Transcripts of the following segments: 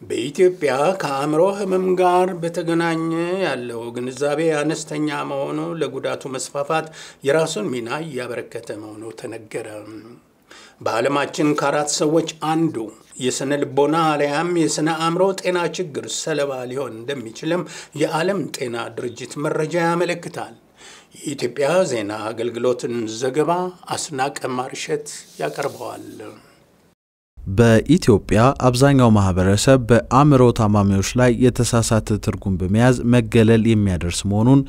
በኢትዮጵያ ከአእምሮ ህመም ጋር በተገናኘ ያለው ግንዛቤ አነስተኛ መሆኑ ለጉዳቱ መስፋፋት የራሱን ሚና እያበረከተ መሆኑ ተነገረ። በዓለማችን ከአራት ሰዎች አንዱ የስነ ልቦና አሊያም የስነ አእምሮ ጤና ችግር ሰለባ ሊሆን እንደሚችልም የዓለም ጤና ድርጅት መረጃ ያመለክታል። የኢትዮጵያ ዜና አገልግሎትን ዘገባ አስናቀ ማርሸት ያቀርበዋል። በኢትዮጵያ አብዛኛው ማህበረሰብ በአእምሮ ታማሚዎች ላይ የተሳሳተ ትርጉም በመያዝ መገለል የሚያደርስ መሆኑን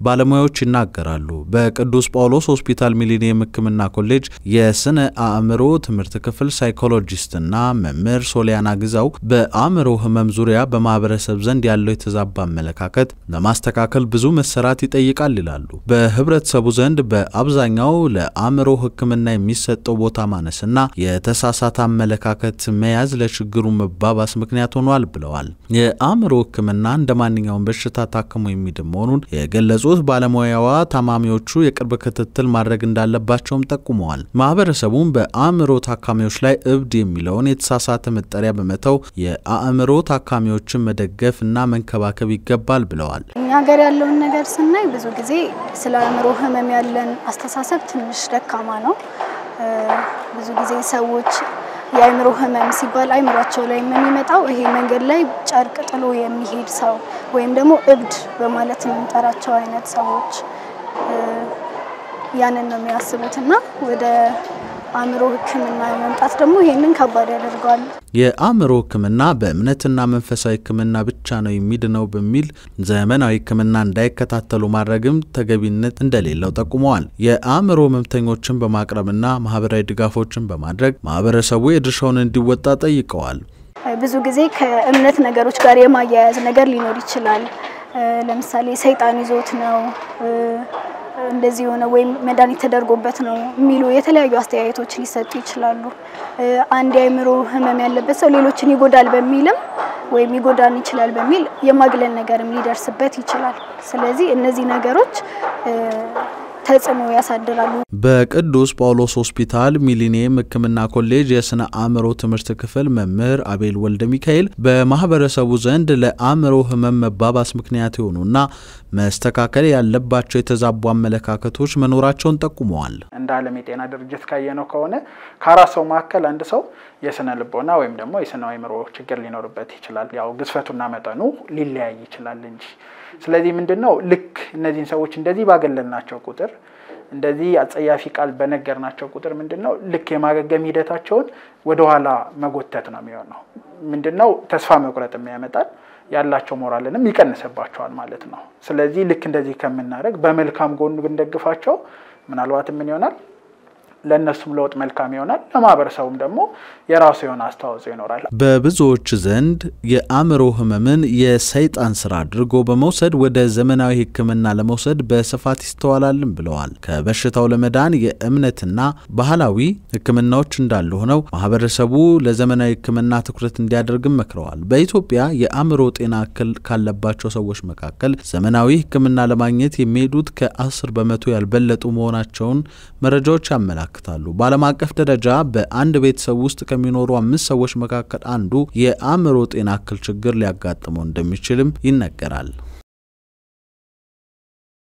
ባለሙያዎች ይናገራሉ። በቅዱስ ጳውሎስ ሆስፒታል ሚሊኒየም ሕክምና ኮሌጅ የስነ አእምሮ ትምህርት ክፍል ሳይኮሎጂስትና መምህር ሶሊያና ግዛው በአእምሮ ህመም ዙሪያ በማህበረሰብ ዘንድ ያለው የተዛባ አመለካከት ለማስተካከል ብዙ መሰራት ይጠይቃል ይላሉ። በህብረተሰቡ ዘንድ በአብዛኛው ለአእምሮ ሕክምና የሚሰጠው ቦታ ማነስና የተሳሳተ አመለካከት መያዝ ለችግሩ መባባስ ምክንያት ሆኗል ብለዋል። የአእምሮ ሕክምና እንደ ማንኛውም በሽታ ታክሞ የሚድን መሆኑን የገለጹ ባለሙያዋ ታማሚዎቹ የቅርብ ክትትል ማድረግ እንዳለባቸውም ጠቁመዋል። ማህበረሰቡም በአእምሮ ታካሚዎች ላይ እብድ የሚለውን የተሳሳተ መጠሪያ በመተው የአእምሮ ታካሚዎችን መደገፍ እና መንከባከብ ይገባል ብለዋል። እኛ ሀገር ያለውን ነገር ስናይ ብዙ ጊዜ ስለ አእምሮ ህመም ያለን አስተሳሰብ ትንሽ ደካማ ነው። ብዙ ጊዜ ሰዎች የአእምሮ ህመም ሲባል አእምሯቸው ላይ የሚመጣው ይሄ መንገድ ላይ ጨርቅ ጥሎ የሚሄድ ሰው ወይም ደግሞ እብድ በማለት የምንጠራቸው አይነት ሰዎች። ያንን ነው የሚያስቡት። እና ወደ አእምሮ ሕክምና መምጣት ደግሞ ይሄንን ከባድ ያደርገዋል። የአእምሮ ሕክምና በእምነትና መንፈሳዊ ሕክምና ብቻ ነው የሚድነው በሚል ዘመናዊ ሕክምና እንዳይከታተሉ ማድረግም ተገቢነት እንደሌለው ጠቁመዋል። የአእምሮ ህመምተኞችን በማቅረብና ማህበራዊ ድጋፎችን በማድረግ ማህበረሰቡ የድርሻውን እንዲወጣ ጠይቀዋል። ብዙ ጊዜ ከእምነት ነገሮች ጋር የማያያዝ ነገር ሊኖር ይችላል። ለምሳሌ ሰይጣን ይዞት ነው እንደዚህ የሆነ ወይም መድኃኒት ተደርጎበት ነው የሚሉ የተለያዩ አስተያየቶች ሊሰጡ ይችላሉ። አንድ የአእምሮ ህመም ያለበት ሰው ሌሎችን ይጎዳል በሚልም ወይም ይጎዳን ይችላል በሚል የማግለል ነገርም ሊደርስበት ይችላል። ስለዚህ እነዚህ ነገሮች ተጽዕኖ ያሳድራሉ። በቅዱስ ጳውሎስ ሆስፒታል ሚሊኒየም ሕክምና ኮሌጅ የስነ አእምሮ ትምህርት ክፍል መምህር አቤል ወልደ ሚካኤል በማህበረሰቡ ዘንድ ለአእምሮ ህመም መባባስ ምክንያት የሆኑና መስተካከል ያለባቸው የተዛቡ አመለካከቶች መኖራቸውን ጠቁመዋል። እንደ ዓለም የጤና ድርጅት ካየነው ከሆነ ከአራት ሰው መካከል አንድ ሰው የስነ ልቦና ወይም ደግሞ የስነ አእምሮ ችግር ሊኖርበት ይችላል። ያው ግዝፈቱና መጠኑ ሊለያይ ይችላል እንጂ ስለዚህ ምንድን ነው ልክ እነዚህን ሰዎች እንደዚህ ባገለልናቸው ቁጥር እንደዚህ አጸያፊ ቃል በነገርናቸው ቁጥር ምንድን ነው ልክ የማገገም ሂደታቸውን ወደኋላ መጎተት ነው የሚሆነው። ምንድን ነው ተስፋ መቁረጥም ያመጣል፣ ያላቸው ሞራልንም ይቀንስባቸዋል ማለት ነው። ስለዚህ ልክ እንደዚህ ከምናደርግ በመልካም ጎኑ ብንደግፋቸው ምናልባትም ምን ይሆናል ለእነሱም ለውጥ መልካም ይሆናል። ለማህበረሰቡም ደግሞ የራሱ የሆነ አስተዋጽኦ ይኖራል። በብዙዎች ዘንድ የአእምሮ ህመምን የሰይጣን ስራ አድርጎ በመውሰድ ወደ ዘመናዊ ሕክምና ለመውሰድ በስፋት ይስተዋላልም ብለዋል። ከበሽታው ለመዳን የእምነትና ባህላዊ ሕክምናዎች እንዳሉ ሆነው ማህበረሰቡ ለዘመናዊ ሕክምና ትኩረት እንዲያደርግም መክረዋል። በኢትዮጵያ የአእምሮ ጤና እክል ካለባቸው ሰዎች መካከል ዘመናዊ ሕክምና ለማግኘት የሚሄዱት ከአስር በመቶ ያልበለጡ መሆናቸውን መረጃዎች ያመላክታሉ በዓለም አቀፍ ደረጃ በአንድ ቤተሰብ ውስጥ ከሚኖሩ አምስት ሰዎች መካከል አንዱ የአእምሮ ጤና እክል ችግር ሊያጋጥመው እንደሚችልም ይነገራል።